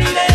lady.